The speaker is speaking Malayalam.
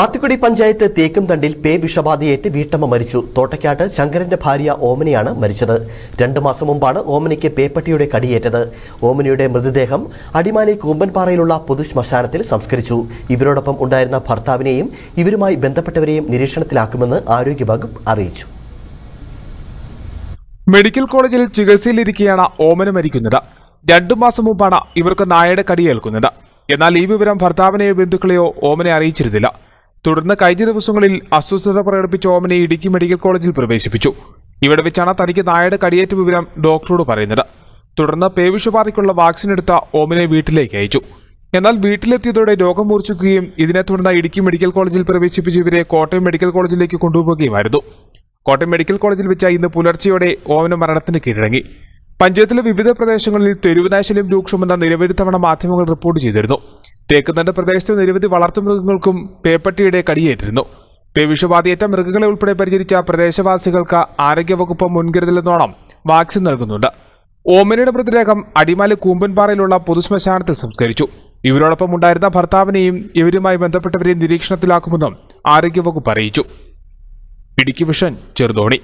മാത്തുക്കുടി പഞ്ചായത്ത് തേക്കുംതണ്ടിൽ പേ വിഷബാധയേറ്റ് വീട്ടമ്മ മരിച്ചു. തോട്ടയ്ക്കാട്ട് ശങ്കരന്റെ ഭാര്യ ഓമനയാണ് മരിച്ചത്. രണ്ടു മാസം മുമ്പാണ് ഓമനയ്ക്ക് പേപ്പട്ടിയുടെ കടിയേറ്റത്. ഓമനയുടെ മൃതദേഹം അടിമാലി കൂമ്പൻപാറയിലുള്ള പൊതു ശ്മശാനത്തിൽ സംസ്കരിച്ചു. ഇവരോടൊപ്പം ഉണ്ടായിരുന്ന ഭർത്താവിനെയും ഇവരുമായി ബന്ധപ്പെട്ടവരെയും നിരീക്ഷണത്തിലാക്കുമെന്ന് ആരോഗ്യവകുപ്പ് അറിയിച്ചു. മെഡിക്കൽ കോളേജിൽ ചികിത്സയിലിരിക്കെയാണ് ഓമന മരിക്കുന്നത്. രണ്ടു മാസം മുമ്പാണ് ഇവർക്ക് നായയുടെ കടിയേൽക്കുന്നത്. എന്നാൽ ഈ വിവരം ഭർത്താവിനെയോ ബന്ധുക്കളെയോ ഓമനെ അറിയിച്ചിരുന്നില്ല. തുടർന്ന് കഴിഞ്ഞ ദിവസങ്ങളിൽ അസ്വസ്ഥത പ്രകടിപ്പിച്ച ഓമനെ ഇടുക്കി മെഡിക്കൽ കോളേജിൽ പ്രവേശിപ്പിച്ചു. ഇവിടെ വെച്ചാണ് തനിക്ക് നായയുടെ കടിയേറ്റ വിവരം ഡോക്ടറോട് പറയുന്നത്. തുടർന്ന് പേവിഷബാധയ്ക്കുള്ള വാക്സിൻ എടുത്ത ഓമനെ വീട്ടിലേക്ക് അയച്ചു. എന്നാൽ വീട്ടിലെത്തിയതോടെ രോഗം മൂർച്ഛിക്കുകയും ഇതിനെ തുടർന്ന് ഇടുക്കി മെഡിക്കൽ കോളേജിൽ പ്രവേശിപ്പിച്ച് ഇവരെ കോട്ടയം മെഡിക്കൽ കോളേജിലേക്ക് കൊണ്ടുപോകുകയുമായിരുന്നു കോട്ടയം മെഡിക്കൽ കോളേജിൽ വെച്ച ഇന്ന് പുലർച്ചെയോടെ ഓമന മരണത്തിന് കീഴടങ്ങി. പഞ്ചായത്തിലെ വിവിധ പ്രദേശങ്ങളിൽ തെരുവുനാശല്യം രൂക്ഷമെന്ന നിരവധി തവണ മാധ്യമങ്ങൾ റിപ്പോർട്ട് ചെയ്തിരുന്നു. തേക്കുന്നണ്ട പ്രദേശത്തെ നിരവധി വളർത്തുമൃഗങ്ങൾക്കും പേപ്പട്ടിയുടെ കടിയേറ്റിരുന്നു. പേവിഷബാധയേറ്റ മൃഗങ്ങളെ ഉൾപ്പെടെ പരിചരിച്ച പ്രദേശവാസികൾക്ക് ആരോഗ്യവകുപ്പ് മുൻകരുതലെന്നോണം വാക്സിൻ നൽകുന്നുണ്ട്. ഓമനയുടെ മൃതദേഹം അടിമാലി കൂമ്പൻപാറയിലുള്ള പൊതുശ്മശാനത്തിൽ സംസ്കരിച്ചു. ഇവരോടൊപ്പം ഉണ്ടായിരുന്ന ഭർത്താവിനെയും ഇവരുമായി ബന്ധപ്പെട്ടവരെയും നിരീക്ഷണത്തിലാക്കുമെന്നും ആരോഗ്യവകുപ്പ് അറിയിച്ചു. ഇടുക്കി വിഷൻ ചെറുതോണി.